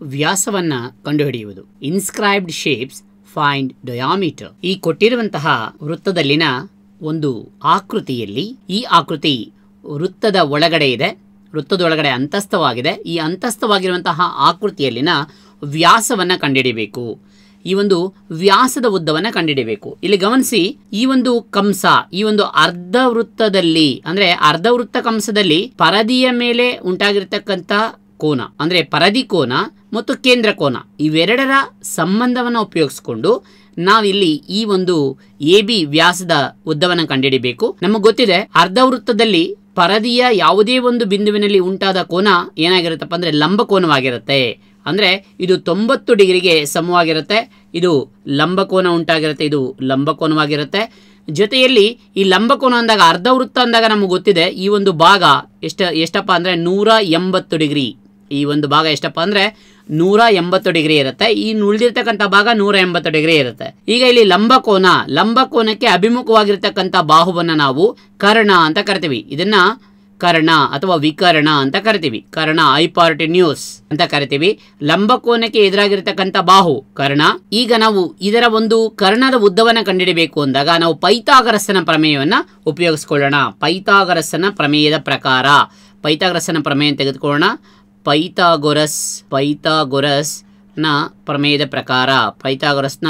ವ್ಯಾಸವನ್ನ ಕಂಡುಹಿಡಿಯುವುದು. Inscribed shapes find diameter ಈ ಕೊಟ್ಟಿರುವಂತಹ ವೃತ್ತದಲ್ಲಿನ ಒಂದು ಆಕೃತಿಯಲ್ಲಿ, ಈ ಆಕೃತಿ ವೃತ್ತದ ಒಳಗಡೆ ಇದೆ ವೃತ್ತದ ಒಳಗಡೆ ಅಂತಸ್ಥವಾಗಿದೆ. ಈ ಅಂತಸ್ಥವಾಗಿರುವಂತಹ ಆಕೃತಿಯಲ್ಲಿನ ವ್ಯಾಸವನ್ನು ಕಂಡುಹಿಡಿಯಬೇಕು ಈ ಒಂದು ವ್ಯಾಸದ ಉದ್ದವನ್ನು ಕಂಡುಹಿಡಿಯಬೇಕು ಇಲ್ಲಿ ಗಮನಿಸಿ, ಈ ಒಂದು ಕಂಸ, ಈ ಒಂದು ಅರ್ಧ ವೃತ್ತದಲ್ಲಿ, ಅಂದ್ರೆ ಅರ್ಧ ವೃತ್ತ ಕಂಸದಲ್ಲಿ ಪರದಿಯ ಮೇಲೆ ಉಂಟಾಗಿರ್ತಕ್ಕಂಥ ಕೋನ, ಅಂದ್ರೆ ಪರದಿ ಕೋನ ಮತ್ತು ಕೇಂದ್ರ ಕೋನ. ಇವೆರಡರ ಸಂಬಂಧವನ್ನು ಉಪಯೋಗಿಸಿಕೊಂಡು ನಾವಿಲ್ಲಿ ಈ ಒಂದು ಎ ಬಿ ವ್ಯಾಸದ ಉದ್ದವನ್ನು ಕಂಡುಹಿಡಿಬೇಕು ನಮಗೆ ಗೊತ್ತಿದೆ, ಅರ್ಧ ವೃತ್ತದಲ್ಲಿ ಪರದಿಯ ಯಾವುದೇ ಒಂದು ಬಿಂದುವಿನಲ್ಲಿ ಉಂಟಾದ ಕೋನ ಏನಾಗಿರುತ್ತಪ್ಪ ಅಂದ್ರೆ ಲಂಬ ಕೋನವಾಗಿರುತ್ತೆ ಅಂದ್ರೆ ಇದು ತೊಂಬತ್ತು ಡಿಗ್ರಿಗೆ ಸಮವಾಗಿರುತ್ತೆ, ಇದು ಲಂಬಕೋನ ಉಂಟಾಗಿರುತ್ತೆ, ಇದು ಲಂಬಕೋನವಾಗಿರುತ್ತೆ. ಜೊತೆಯಲ್ಲಿ ಈ ಲಂಬಕೋನ ಅಂದಾಗ, ಅರ್ಧ ವೃತ್ತ ಅಂದಾಗ ನಮಗೆ ಗೊತ್ತಿದೆ, ಈ ಒಂದು ಭಾಗ ಎಷ್ಟ ಎಷ್ಟಪ್ಪ ಅಂದ್ರೆ ನೂರ ಎಂಬತ್ತು ಡಿಗ್ರಿ. ಈ ಒಂದು ಭಾಗ ಎಷ್ಟಪ್ಪ ಅಂದ್ರೆ ನೂರ ಎಂಬತ್ತು ಡಿಗ್ರಿ ಇರುತ್ತೆ. ಈ ಉಳಿದಿರ್ತಕ್ಕಂಥ ಭಾಗ ನೂರ ಎಂಬತ್ತು ಡಿಗ್ರಿ ಇರುತ್ತೆ. ಈಗ ಇಲ್ಲಿ ಲಂಬಕೋನ ಲಂಬಕೋನಕ್ಕೆ ಅಭಿಮುಖವಾಗಿರ್ತಕ್ಕಂಥ ಬಾಹುವನ್ನ ನಾವು ಕರ್ಣ ಅಂತ ಕರಿತೀವಿ. ಇದನ್ನ ಕರ್ಣ ಅಥವಾ ವಿಕರ್ಣ ಅಂತ ಕರಿತೀವಿ. ಕರ್ಣ ಐಪಾರ್ಟಿನ್ಯೂಸ್ ಅಂತ ಕರಿತೀವಿ. ಲಂಬಕೋನಕ್ಕೆ ಎದುರಾಗಿರ್ತಕ್ಕಂಥ ಬಾಹು, ಕರ್ಣ. ಈಗ ನಾವು ಇದರ ಒಂದು ಕರ್ಣದ ಉದ್ದವನ್ನ ಕಂಡಿಡಿಬೇಕು ಅಂದಾಗ ನಾವು ಪೈತಾಗರಸನ ಪ್ರಮೇಯವನ್ನ ಉಪಯೋಗಿಸ್ಕೊಳ್ಳೋಣ. ಪೈತಾಗರಸನ ಪ್ರಮೇಯದ ಪ್ರಕಾರ. ಪೈತಾಗರಸನ ಪ್ರಮೇಯ ತೆಗೆದುಕೊಳ್ಳೋಣ. ಪೈಥಾಗೊರಸ್ ಪೈಥಾಗೊರಸ್ನ ಪ್ರಮೇಯದ ಪ್ರಕಾರ. ಪೈಥಾಗೊರಸ್ನ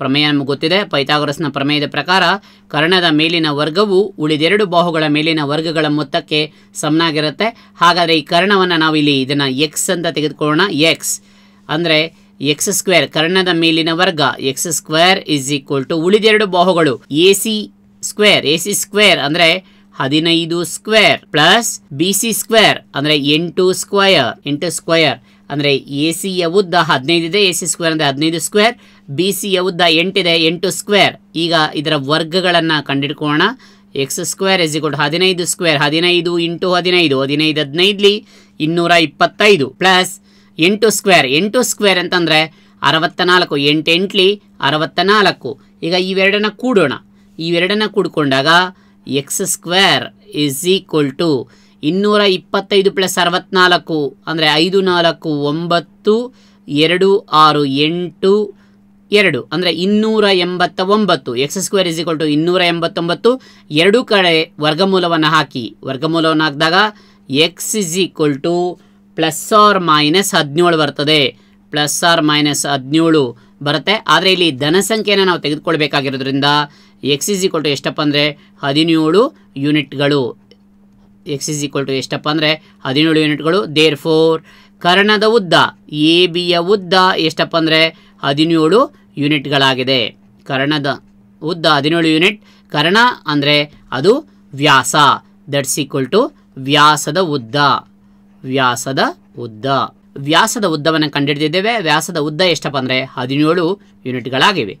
ಪ್ರಮೇಯ ನಮಗೆ ಗೊತ್ತಿದೆ. ಪೈಥಾಗೊರಸ್ನ ಪ್ರಮೇಯದ ಪ್ರಕಾರ ಕರ್ಣದ ಮೇಲಿನ ವರ್ಗವು ಉಳಿದೆರಡು ಬಾಹುಗಳ ಮೇಲಿನ ವರ್ಗಗಳ ಮೊತ್ತಕ್ಕೆ ಸಮನಾಗಿರುತ್ತೆ. ಹಾಗಾದರೆ ಈ ಕರ್ಣವನ್ನು ನಾವು ಇಲ್ಲಿ ಇದನ್ನು ಎಕ್ಸ್ ಅಂತ ತೆಗೆದುಕೊಳ್ಳೋಣ. ಎಕ್ಸ್ ಅಂದರೆ ಎಕ್ಸ್ ಸ್ಕ್ವೇರ್ ಕರ್ಣದ ಮೇಲಿನ ವರ್ಗ. X square is equal to ಉಳಿದೆರಡು ಬಾಹುಗಳು. A C square A C square ಅಂದರೆ ಹದಿನೈದು square plus B C square ಅಂದ್ರೆ ಎಂಟು ಸ್ಕ್ವಯರ್ ಎಂಟು ಸ್ಕ್ವಯರ್ ಅಂದ್ರೆ ಎ ಸಿಯ ಉದ್ದ ಹದಿನೈದು ಇದೆ, ಎ ಸಿ ಸ್ಕ್ವೇರ್ ಅಂದ್ರೆ ಹದಿನೈದು ಸ್ಕ್ವೇರ್, ಬಿ ಸಿಯ ಉದ್ದ ಎಂಟಿದೆ ಎಂಟು ಸ್ಕ್ವೇರ್. ಈಗ ಇದರ ವರ್ಗಗಳನ್ನ ಕಂಡಿಡ್ಕೋಣ ಎಕ್ಸ್ ಸ್ಕ್ವೇರ್ ಇಸ್ ಇಕ್ವಲ್ ಹದಿನೈದು ಸ್ಕ್ವೇರ್, ಹದಿನೈದು ಇಂಟು ಹದಿನೈದು ಹದಿನೈದು ಹದಿನೈದ್ಲಿ ಇನ್ನೂರ ಇಪ್ಪತ್ತೈದು ಪ್ಲಸ್ ಎಂಟು ಸ್ಕ್ವೇರ್. ಎಂಟು ಸ್ಕ್ವೇರ್ ಅಂತಂದ್ರೆ ಅರವತ್ತ ನಾಲ್ಕು ಎಂಟೆಂಟ್ಲಿ ಅರವತ್ತ ನಾಲ್ಕು ಈಗ ಇವೆರಡನ್ನ ಕೂಡೋಣ. ಇವೆರಡನ್ನ ಕೂಡ್ಕೊಂಡಾಗ x square is equal to ಇನ್ನೂರ ಇಪ್ಪತ್ತೈದು ಪ್ಲಸ್ ಅರವತ್ನಾಲ್ಕು, ಅಂದರೆ ಐದು, ನಾಲ್ಕು, ಒಂಬತ್ತು, ಎರಡು, ಆರು, ಎಂಟು, ಎರಡು, ಅಂದರೆ ಇನ್ನೂರ ಎಂಬತ್ತ ಒಂಬತ್ತು x square is equal to ಇನ್ನೂರ ಎಂಬತ್ತೊಂಬತ್ತು ಎರಡೂ ಕಡೆ ವರ್ಗಮೂಲವನ್ನು ಹಾಕಿ. ವರ್ಗಮೂಲವನ್ನು ಹಾಕಿದಾಗ x is equal to plus or minus ಹದಿನೇಳು ಬರ್ತದೆ. ಪ್ಲಸ್ ಆರ್ ಮೈನಸ್ ಹದಿನೇಳು. ಬರುತ್ತೆ. ಆದರೆ ಇಲ್ಲಿ ಧನಸಂಖ್ಯೆನ ನಾವು ತೆಗೆದುಕೊಳ್ಬೇಕಾಗಿರೋದ್ರಿಂದ ಎಕ್ಸ್ ಇಸ್ ಈಕ್ವಲ್ ಟು ಎಷ್ಟಪ್ಪ ಅಂದರೆ ಹದಿನೇಳು ಯೂನಿಟ್ಗಳು. ಎಕ್ಸ್ ಇಸ್ ಈಕ್ವಲ್ ಟು ಎಷ್ಟಪ್ಪ ಅಂದರೆ ಹದಿನೇಳು ಯೂನಿಟ್ಗಳು. ದೇರ್ ಫೋರ್ ಕರ್ಣದ ಉದ್ದ ಎ ಬಿಯ ಉದ್ದ ಎಷ್ಟಪ್ಪ ಅಂದರೆ ಹದಿನೇಳು ಯೂನಿಟ್ಗಳಾಗಿದೆ. ಕರ್ಣದ ಉದ್ದ ಹದಿನೇಳು ಯೂನಿಟ್, ಕರ್ಣ ಅಂದರೆ ಅದು ವ್ಯಾಸ. ದಟ್ಸ್ ಈಕ್ವಲ್ ಟು ವ್ಯಾಸದ ಉದ್ದ. ವ್ಯಾಸದ ಉದ್ದ. ವ್ಯಾಸದ ಉದ್ದವನ್ನು ಕಂಡುಹಿಡಿದಿದ್ದೇವೆ ವ್ಯಾಸದ ಉದ್ದ ಎಷ್ಟಪ್ಪ ಅಂದರೆ ಹದಿನೇಳು ಯೂನಿಟ್ಗಳಾಗಿವೆ